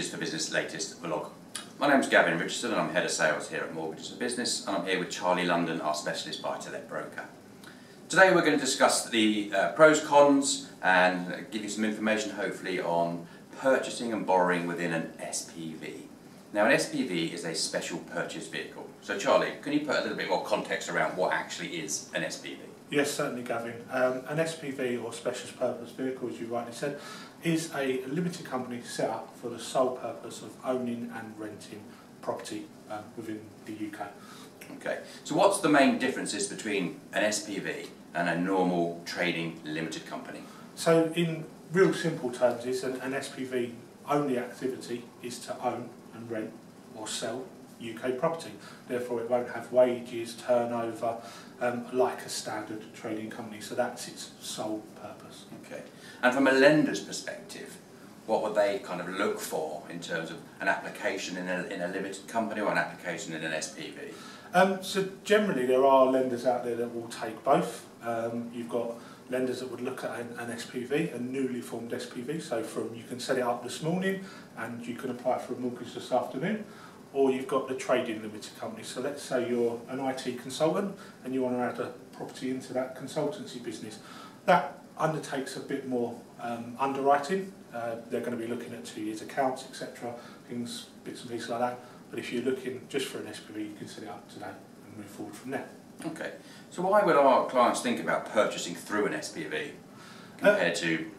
Mortgages for Business latest vlog. My name's Gavin Richardson and I'm Head of Sales here at Mortgages for Business and I'm here with Charlie London, our specialist buy-to-let broker. Today we're going to discuss the uh, pros, cons and give you some information hopefully on purchasing and borrowing within an SPV. Now an SPV is a special purchase vehicle. So Charlie, can you put a little bit more context around what actually is an SPV? Yes, certainly, Gavin. Um, an SPV, or special Purpose Vehicle, as you rightly said, is a limited company set up for the sole purpose of owning and renting property um, within the UK. Okay, so what's the main differences between an SPV and a normal trading limited company? So, in real simple terms, is an, an SPV only activity is to own and rent or sell UK property. Therefore, it won't have wages, turnover, um, like a standard trading company. So that's its sole purpose. Okay. And from a lender's perspective, what would they kind of look for in terms of an application in a, in a limited company or an application in an SPV? Um, so generally, there are lenders out there that will take both. Um, you've got lenders that would look at an, an SPV, a newly formed SPV. So from you can set it up this morning and you can apply for a mortgage this afternoon or you've got the trading limited company. So let's say you're an IT consultant and you want to add a property into that consultancy business. That undertakes a bit more um, underwriting. Uh, they're going to be looking at two years accounts, etc., things, bits and pieces like that. But if you're looking just for an SPV, you can set it up today and move forward from there. Okay. So why would our clients think about purchasing through an SPV compared uh, to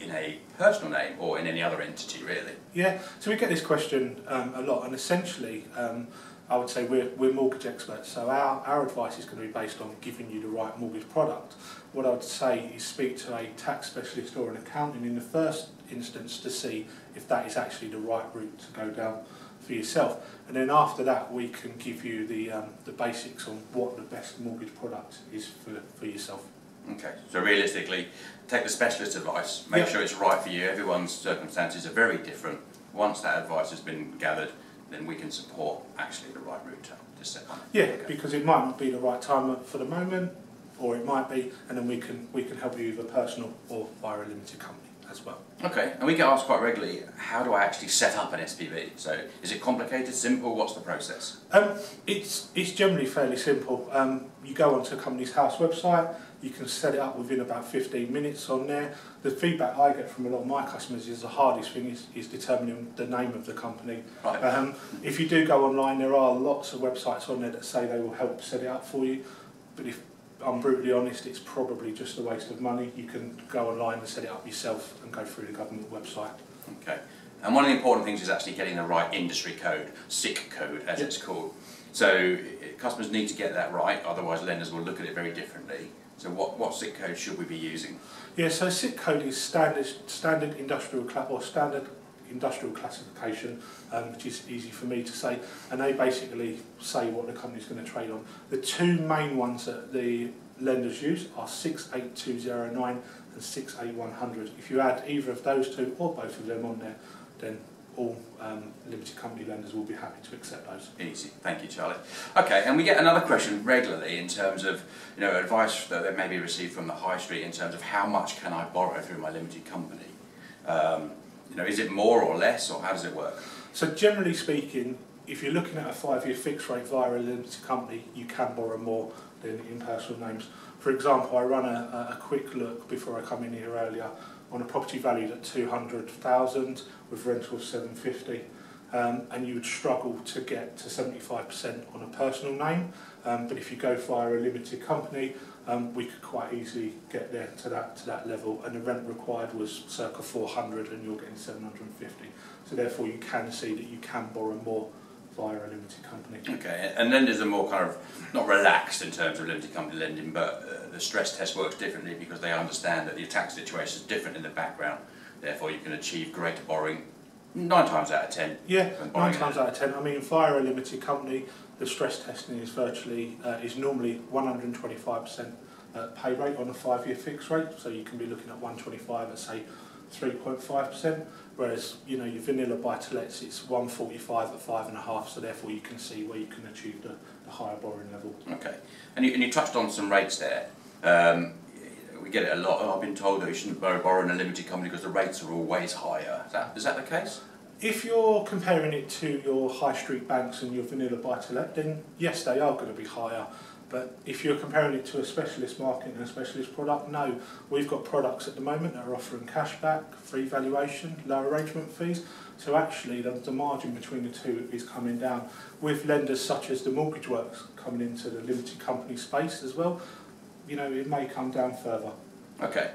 in a personal name or in any other entity, really? Yeah, so we get this question um, a lot, and essentially, um, I would say we're, we're mortgage experts, so our, our advice is going to be based on giving you the right mortgage product. What I would say is speak to a tax specialist or an accountant in the first instance to see if that is actually the right route to go down for yourself. And then after that, we can give you the, um, the basics on what the best mortgage product is for, for yourself. Okay, so realistically, take the specialist advice, make sure it's right for you. Everyone's circumstances are very different. Once that advice has been gathered, then we can support actually the right route to set up. Yeah, because it might not be the right time for the moment, or it might be, and then we can we can help you with a personal or via a limited company as well. Okay, and we get asked quite regularly, how do I actually set up an SPV? So is it complicated, simple, what's the process? Um, it's, it's generally fairly simple. Um, you go onto a Companies House website, you can set it up within about 15 minutes on there. The feedback I get from a lot of my customers is the hardest thing is, is determining the name of the company. Right. Um, if you do go online, there are lots of websites on there that say they will help set it up for you. But if I'm brutally honest, it's probably just a waste of money. You can go online and set it up yourself and go through the government website. Okay. And one of the important things is actually getting the right industry code, SIC code as yep. it's called. So eh, customers need to get that right, otherwise lenders will look at it very differently. So what, what SIC code should we be using? Yeah, so SIC code is standard, standard industrial class or standard industrial classification, um, which is easy for me to say, and they basically say what the company's going to trade on. The two main ones that the lenders use are 68209 and 68100. If you add either of those two or both of them on there, then all um, limited company lenders will be happy to accept those. Easy, thank you Charlie. Okay, and we get another question regularly in terms of you know advice that they may be received from the high street in terms of how much can I borrow through my limited company. Um, you know, is it more or less, or how does it work? So generally speaking, if you're looking at a five-year fixed rate via a limited company, you can borrow more than in personal names. For example, I run a, a quick look before I come in here earlier on a property valued at 200,000 with rental of 750 um, and you would struggle to get to 75% on a personal name. Um, but if you go via a limited company, um, we could quite easily get there to that to that level. And the rent required was circa 400, and you're getting 750. So therefore, you can see that you can borrow more via a limited company. Okay, and lenders are more kind of not relaxed in terms of limited company lending, but uh, the stress test works differently because they understand that the tax situation is different in the background. Therefore, you can achieve greater borrowing nine times out of ten. Yeah, nine times out of ten. I mean, via a limited company, the stress testing is virtually uh, is normally 125% uh, pay rate on a five-year fixed rate. So you can be looking at 125 at say 3.5%, whereas you know your vanilla buy-to-lets it's 145 at five and a half. So therefore you can see where you can achieve the, the higher borrowing level. Okay, and you, and you touched on some rates there. Um, get it a lot. I've been told that you shouldn't borrow, in a limited company because the rates are always higher. Is that, is that the case? If you're comparing it to your high street banks and your vanilla buy-to-let, then yes, they are going to be higher. But if you're comparing it to a specialist market and a specialist product, no. We've got products at the moment that are offering cashback, free valuation, low arrangement fees. So actually the, the margin between the two is coming down. With lenders such as the Mortgage Works coming into the limited company space as well, you know, it may come down further. Okay.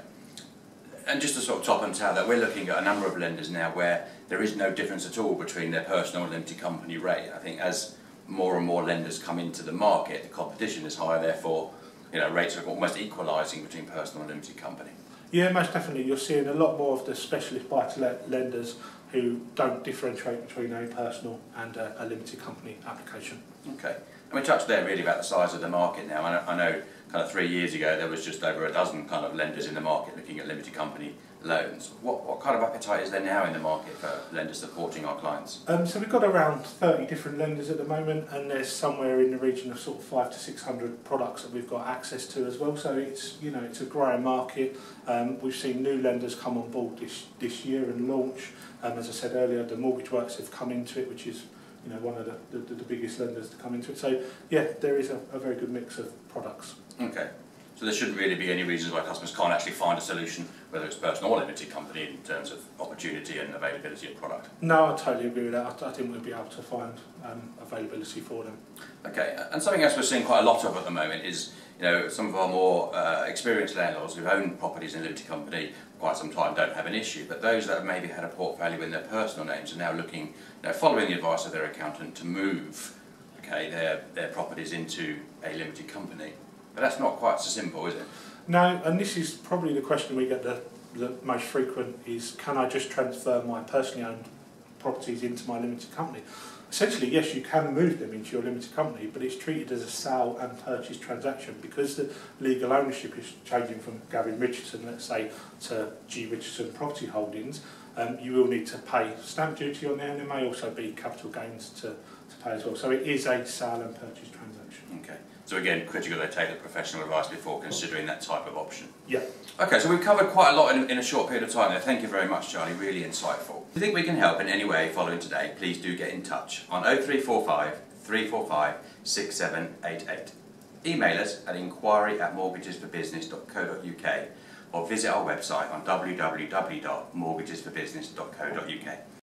And just to sort of top and tail that, we're looking at a number of lenders now where there is no difference at all between their personal and limited company rate. I think as more and more lenders come into the market, the competition is higher, therefore, you know, rates are almost equalising between personal and limited company. Yeah, most definitely. You're seeing a lot more of the specialist buy-to-let lenders who don't differentiate between a personal and a, a limited company application. Okay. And we touched there really about the size of the market now. I know, I know kind of three years ago there was just over a dozen kind of lenders in the market looking at limited company loans. What, what kind of appetite is there now in the market for lenders supporting our clients? Um, so we've got around 30 different lenders at the moment and there's somewhere in the region of sort of five to 600 products that we've got access to as well. So it's, you know, it's a growing market. Um, we've seen new lenders come on board this, this year and launch. Um, as I said earlier, the Mortgage Works have come into it, which is you know, one of the, the, the biggest lenders to come into it. So yeah, there is a, a very good mix of products. Okay. So there shouldn't really be any reasons why customers can't actually find a solution, whether it's personal or limited company, in terms of opportunity and availability of product. No, I totally agree with that. I, think we'll be able to find um, availability for them. Okay, and something else we're seeing quite a lot of at the moment is, you know, some of our more uh, experienced landlords who've owned properties in a limited company quite some time don't have an issue, but those that have maybe had a portfolio in their personal names are now looking, you know, following the advice of their accountant to move, okay, their, their properties into a limited company. But that's not quite so simple, is it? No, and this is probably the question we get the, the most frequent is, can I just transfer my personally owned properties into my limited company? Essentially, yes, you can move them into your limited company, but it's treated as a sale and purchase transaction because the legal ownership is changing from Gavin Richardson, let's say, to G Richardson Property Holdings. Um, you will need to pay stamp duty on there, and there may also be capital gains to, to pay as well. So it is a sale and purchase transaction. Okay. So again, critical they take the professional advice before considering that type of option. Yeah. Okay, so we've covered quite a lot in, in a short period of time there. Thank you very much, Charlie. Really insightful. If you think we can help in any way following today, please do get in touch on 0345 345 6788. Email us at enquiry at mortgagesforbusiness.co.uk or visit our website on www.mortgagesforbusiness.co.uk.